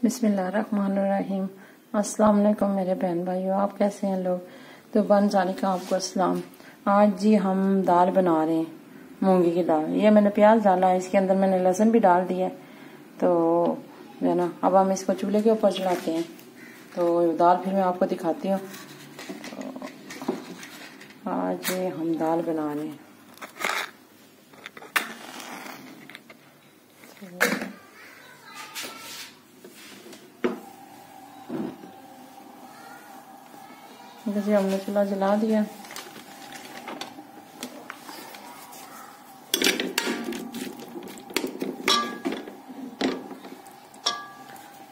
बिस्मिल्लाहिर्रहमानिर्रहीम। अस्सलाम वालेकुम मेरे बहन भाइयों, आप कैसे हैं लोग? तो बन जाने का आपको अस्सलाम आज जी हम दाल बना रहे हैं, मूँगी की दाल। ये मैंने प्याज डाला है, इसके अंदर मैंने लहसुन भी डाल दिया है। तो है ना, अब हम इसको चूल्हे के ऊपर चढ़ाते हैं। तो दाल फिर मैं आपको दिखाती हूँ। तो आज हम दाल बना रहे हैं। जैसे हमने चूल्हा जला दिया।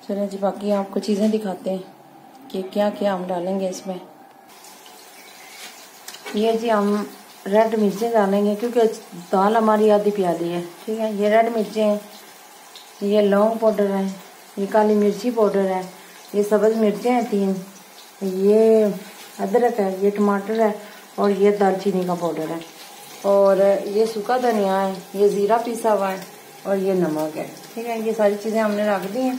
चलो जी, बाकी आपको चीज़ें दिखाते हैं कि क्या क्या हम डालेंगे इसमें। ये जी, हम रेड मिर्चें डालेंगे क्योंकि दाल हमारी आधी प्याली है, ठीक है? ये रेड मिर्चें हैं, ये लौंग पाउडर है, ये काली मिर्ची पाउडर है, ये सब्ज़ मिर्चें हैं तीन, ये अदरक है, ये टमाटर है और ये दालचीनी का पाउडर है। और ये सूखा धनिया है, ये ज़ीरा पीसा हुआ है और ये नमक है। ठीक है, ये सारी चीज़ें हमने रख दी हैं।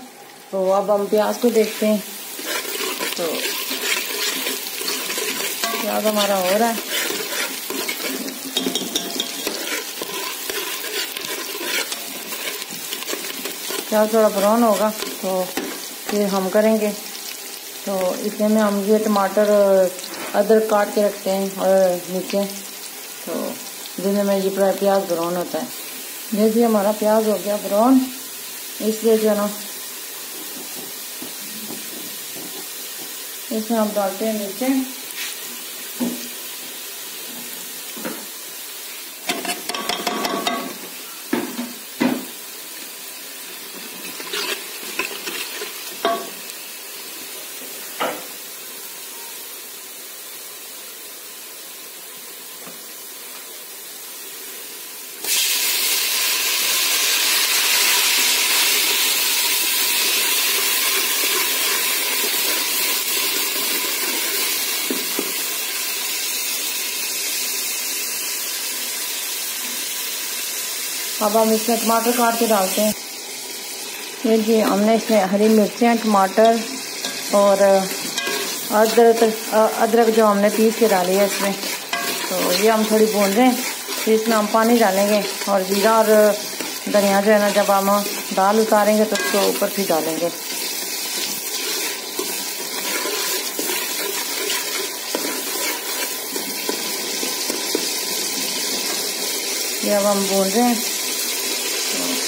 तो अब हम प्याज को देखते हैं। तो प्याज हमारा हो रहा है। प्याज थोड़ा ब्राउन होगा तो फिर हम करेंगे। तो इसमें में हम ये टमाटर अदरक काट के रखते हैं और नीचे। तो जिसमें में ये प्याज ब्राउन होता है। जैसे हमारा प्याज हो गया ब्राउन। इसलिए जो ना, इसमें हम डालते हैं नीचे। अब हम इसमें टमाटर काट के डालते हैं। ये जी, हमने इसमें हरी मिर्चें, टमाटर और अदरक अदरक जो हमने पीस के डाली है इसमें। तो ये हम थोड़ी भून रहे हैं फिर इसमें हम पानी डालेंगे और जीरा और धनिया जो है ना, जब हम दाल उतारेंगे तो उसको ऊपर फिर डालेंगे। ये अब हम भून रहे हैं।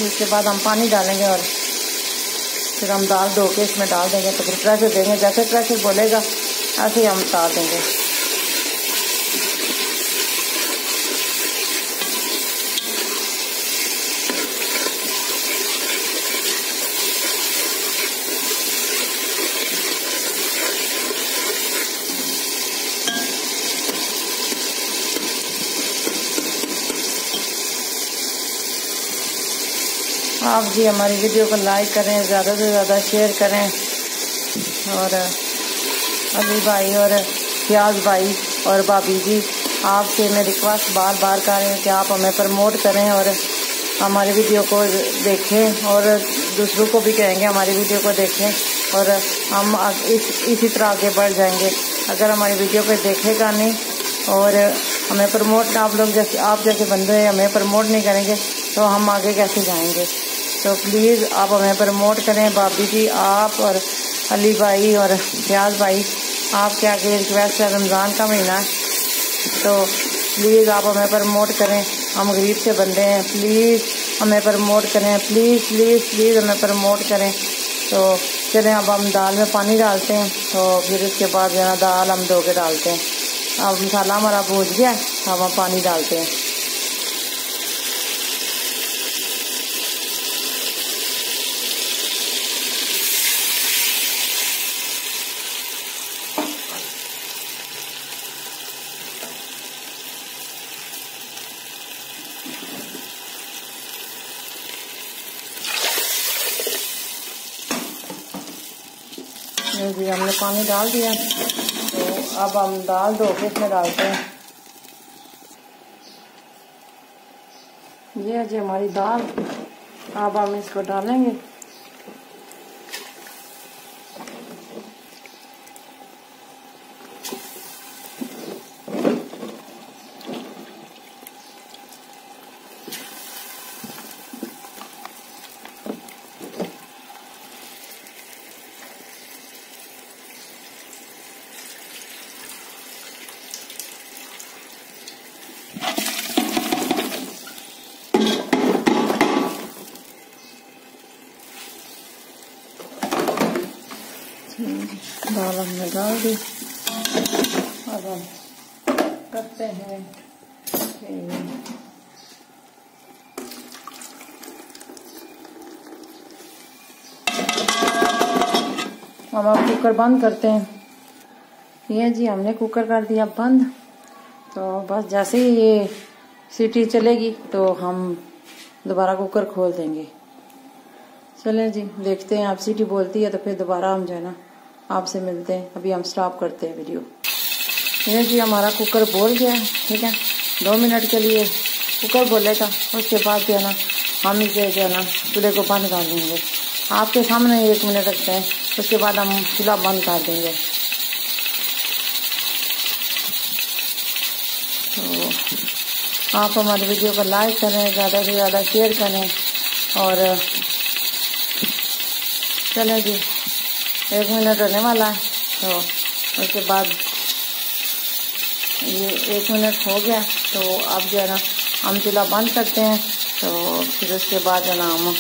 फिर उसके बाद हम पानी डालेंगे और फिर हम दाल धो के इसमें डाल देंगे तो फिर प्रेशर देंगे। जैसे प्रेशर बोलेगा, ऐसे ही हम डाल देंगे। आप जी हमारी वीडियो को लाइक करें, ज़्यादा से ज़्यादा शेयर करें। और, अली भाई और प्याज भाई और भाभी जी, आपसे मैं रिक्वेस्ट बार बार कर रही हूँ कि आप हमें प्रमोट करें और हमारी वीडियो को देखें और दूसरों को भी कहेंगे हमारी वीडियो को देखें और हम इस, इसी तरह आगे बढ़ जाएँगे। अगर हमारी वीडियो को देखेगा नहीं और हमें प्रमोट आप लोग जैसे, आप जैसे बंदे हमें प्रमोट नहीं करेंगे तो हम आगे कैसे जाएँगे? तो प्लीज़ आप हमें प्रमोट करें, भाभी जी, आप और अली भाई और प्याज भाई। आप क्या के रिक्वेस्ट है रमज़ान का महीना। है तो प्लीज़ आप हमें प्रमोट करें। हम गरीब से बंदे हैं। प्लीज़ हमें प्रमोट करें। प्लीज़ प्लीज़ प्लीज़ हमें प्रमोट करें। तो चलें, अब हम दाल में पानी डालते हैं। तो फिर उसके बाद जो है दाल हम धो के डालते हैं। अब मसाला हमारा भूज गया अब हम पानी डालते हैं। जी हमने पानी डाल दिया। तो अब हम दाल धो के इसमें डालते हैं। ये जी हमारी दाल। अब हम इसको डालेंगे। दाल हमने डाल दी। अब हम करते हैं हम अब कुकर बंद करते हैं। ये जी हमने कुकर कर दिया बंद। तो बस जैसे ही ये सीटी चलेगी तो हम दोबारा कुकर खोल देंगे। चले जी, देखते हैं आप सीटी बोलती है तो फिर दोबारा हम जो है ना आपसे मिलते हैं। अभी हम स्टॉप करते हैं वीडियो ये जी, हमारा कुकर बोल गया है, ठीक है? दो मिनट के लिए कुकर बोलेगा, उसके बाद जो है ना, हम इसे जो है ना, चूल्हे को बंद कर देंगे। आपके सामने एक मिनट रखते हैं, उसके बाद हम चूल्हा बंद कर देंगे। तो आप हमारे वीडियो को लाइक करें, ज़्यादा से ज़्यादा शेयर करें और चले जी। एक मिनट होने वाला है तो उसके बाद ये एक मिनट हो गया तो अब जो है ना, हम चूल्हा बंद करते हैं तो फिर उसके बाद जो ना हम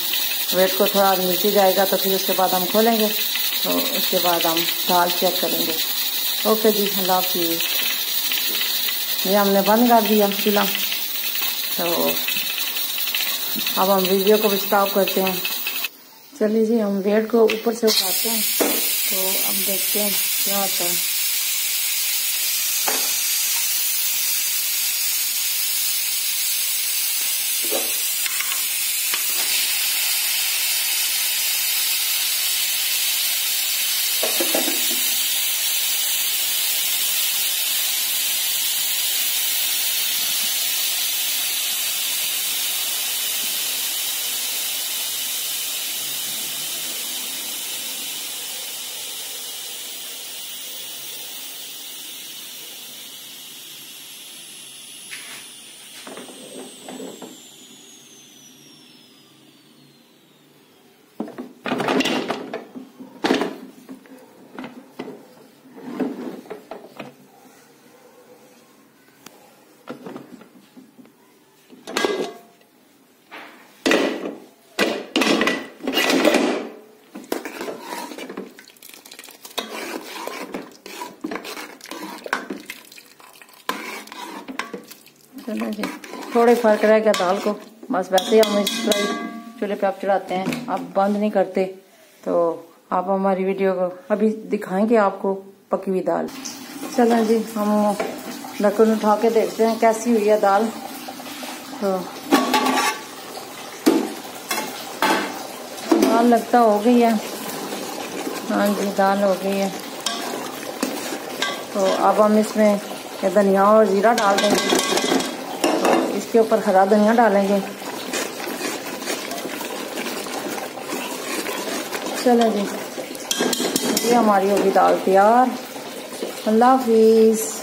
वेट को थोड़ा नीचे जाएगा तो फिर उसके बाद हम खोलेंगे तो उसके बाद हम दाल चेक करेंगे। ओके जी, अल्लाह हाफिज़। ये हमने बंद कर दिया चूल्हा। तो अब हम वीडियो को भी स्टॉप करते हैं। चलिए जी, हम वेट को ऊपर से उठाते हैं। तो अब देखते हैं क्या होता है। चलो जी। थोड़े फ़र्क रह गया दाल को। बस वैसे ही हम इस तरह चूल्हे पे आप चढ़ाते हैं। आप बंद नहीं करते। तो आप हमारी वीडियो को अभी दिखाएँगे आपको पकी हुई दाल। चलो जी, हम ढक्कन उठा के देखते हैं कैसी हुई है दाल। तो दाल लगता हो गई है। हाँ जी, दाल हो गई है। तो अब हम इसमें धनिया और जीरा डाल देंगे। इसके ऊपर हरा धनिया डालेंगे। चलो जी। ये हमारी होगी दाल तैयार। अल्लाह हाफिज़।